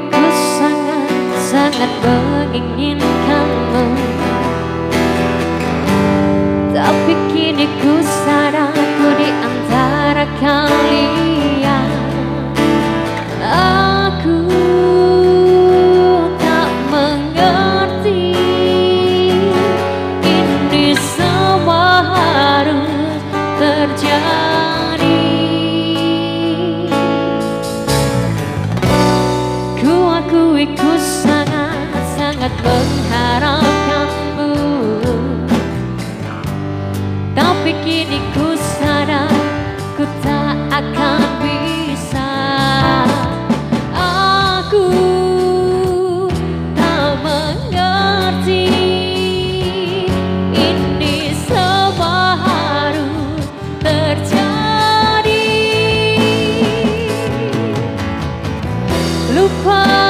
ku sangat-sangat menginginkanmu Tapi kini ku sadar Tapi kini ku sadar ku tak akan bisa. Aku tak mengerti Ini semua harus terjadi. Lupakan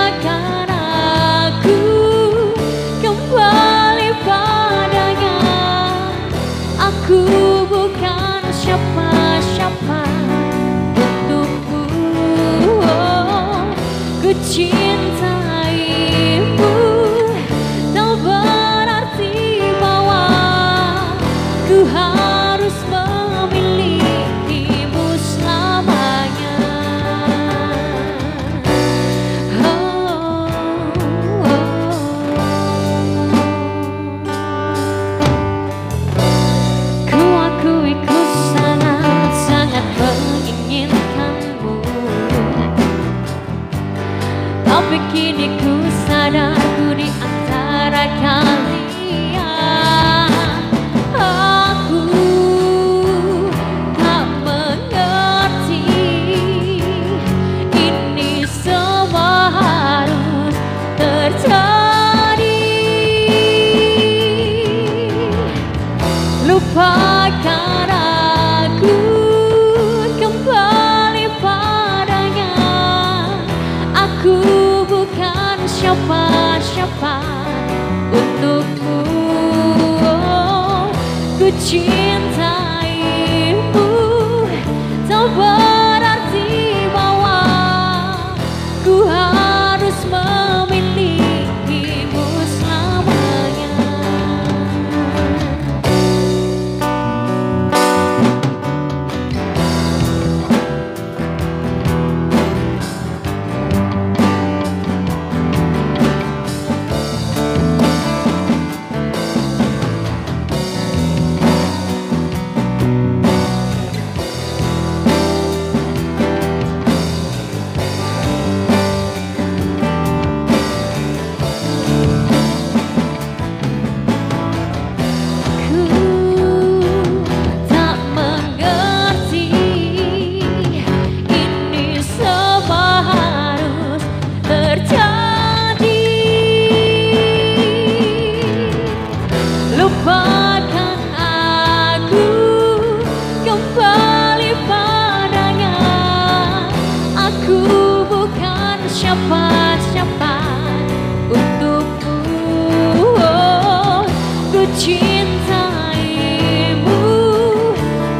Ku cintaimu siapa-siapa untukmu oh, Ku cintaimu untukmu oh, Ku cintaimu.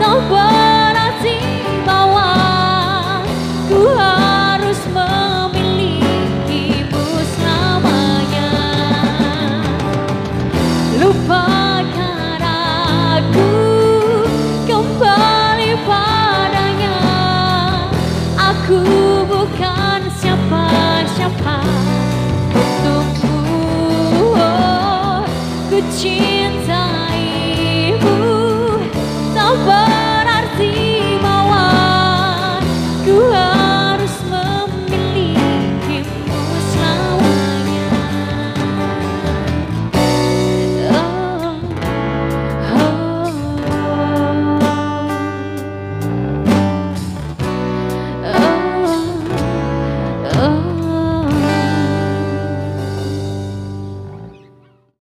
Tak berarti bahwa Ku harus memilikimu selamanya. Lupakan aku kembali padanya. Aku bukan siapa-siapa untukmu oh, Ku cinta